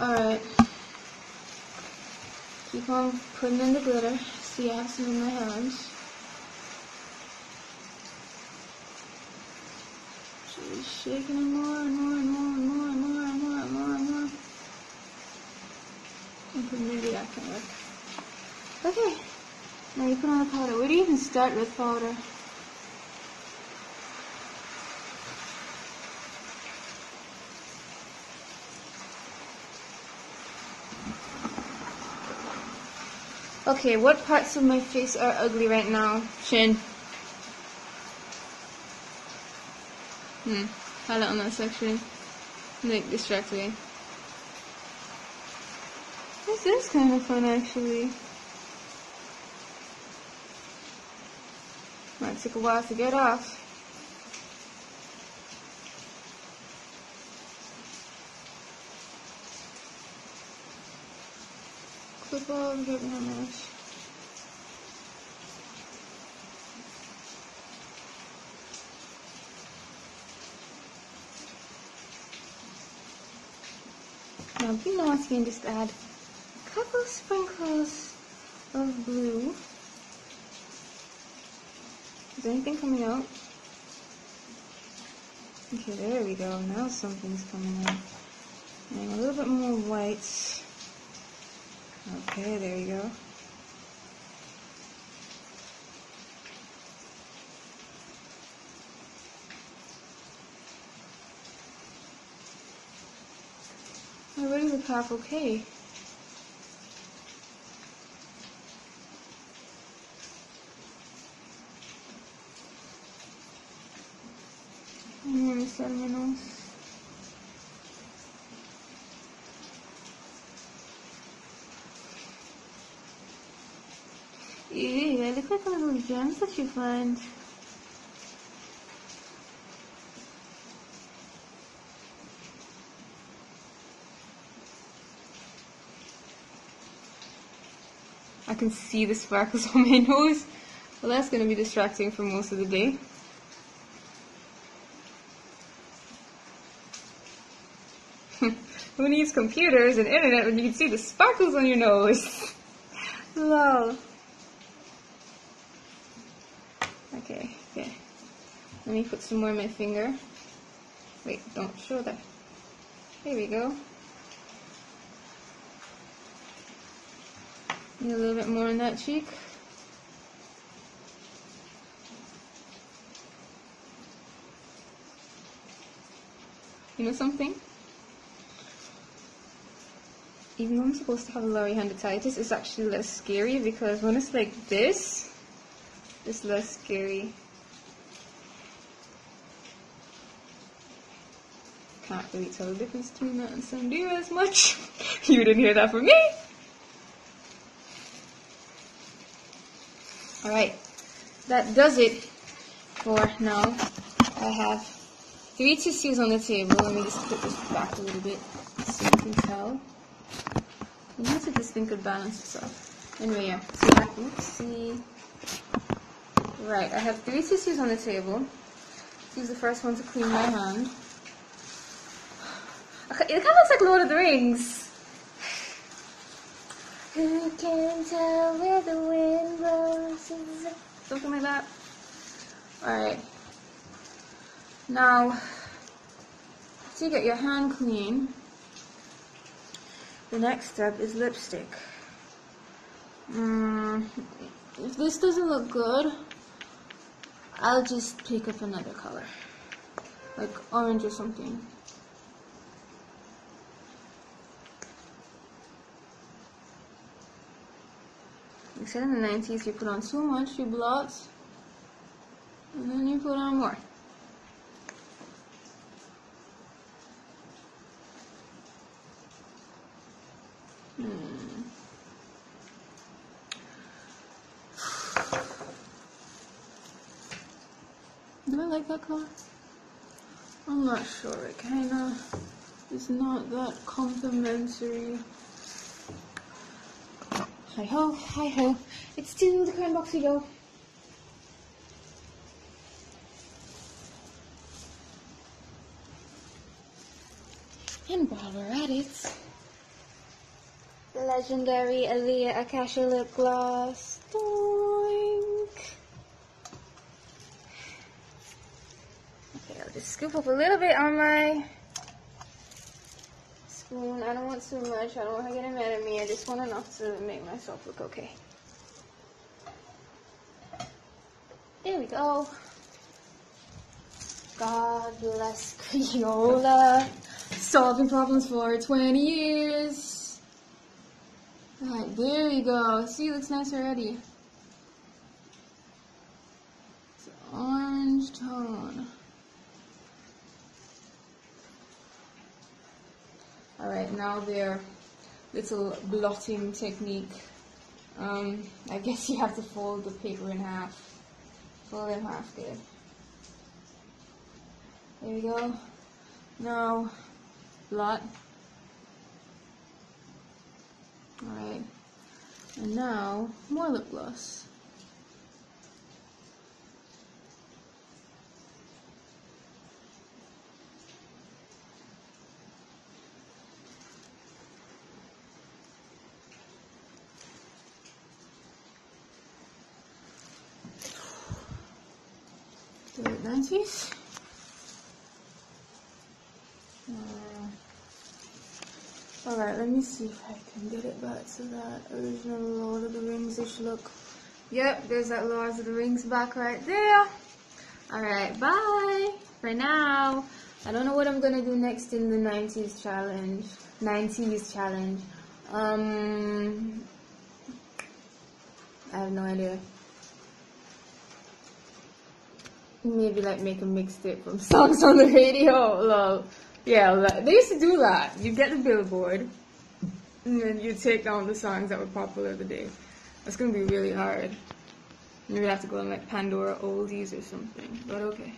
Alright. Keep on putting in the glitter. See, I have some in my hands. She's shaking it more and more and more and more and more and more and more and more. Okay, maybe that can work. Okay. Now you put on the powder. Where do you even start with powder? Okay, what parts of my face are ugly right now? Chin. Hmm, highlight on that section. Like, distract me. This is kind of fun, actually. Might take a while to get off. Clip all the mesh. Now, you know what, you can just add a couple sprinkles of blue. Is anything coming out? Okay, there we go. Now something's coming out. And a little bit more white. Okay, there you go. Already look half okay. Gonna set my nose. Ew, I look like little gems that you find. I can see the sparkles on my nose. Well, that's going to be distracting for most of the day. Who needs computers and internet when you can see the sparkles on your nose? Lol. Okay, okay. Let me put some more on my finger. Wait, don't show that. There we go. A little bit more on that cheek. You know something? Even though I'm supposed to have labiohydatitis, it's actually less scary because when it's like this, it's less scary. Can't really tell the difference between that and Sandia as much. you didn't hear that from me. Alright, that does it for now. I have three tissues on the table. Let me just put this back a little bit so you can tell. I need to this thing could balance itself. Anyway, yeah. So I, oopsie. Right, I have three tissues on the table. Use the first one to clean my hand. It kind of looks like Lord of the Rings. Who can tell where the wind blows? Something like that. Alright. Now, to get your hand clean, the next step is lipstick. Mm, if this doesn't look good, I'll just pick up another color. Like orange or something. They said in the 90s you put on too much, you blot, and then you put on more. Hmm. Do I like that color? I'm not sure. It kind of is not that complimentary. Hi ho, hi ho. It's to the crown box we go. And while we're at it, the legendary Aaliyah Akasha lip gloss. Doink. Okay, I'll just scoop up a little bit on my spoon. I don't want too much. I don't want her getting mad at me. I just want enough to make myself look okay. There we go. God bless Crayola. Solving problems for 20 years. Alright, there we go. See, looks nice already. It's orange tone. Alright, now their little blotting technique. Um, I guess you have to fold the paper in half. Fold it in half there. There we go. Now, blot. Alright. And now, more lip gloss. The 90s. Uh, Alright, let me see if I can get it back to that original Lord of the Rings-ish look. Yep, there's that Lord of the Rings back right there. Alright, bye for now. I don't know what I'm gonna do next in the 90s challenge. 90s challenge. Um, I have no idea. Maybe like make a mixtape from songs on the radio. Lol. Yeah, they used to do that. You get the billboard, and then you take down the songs that were popular the day. That's gonna be really hard. Maybe I have to go on like Pandora Oldies or something. But okay.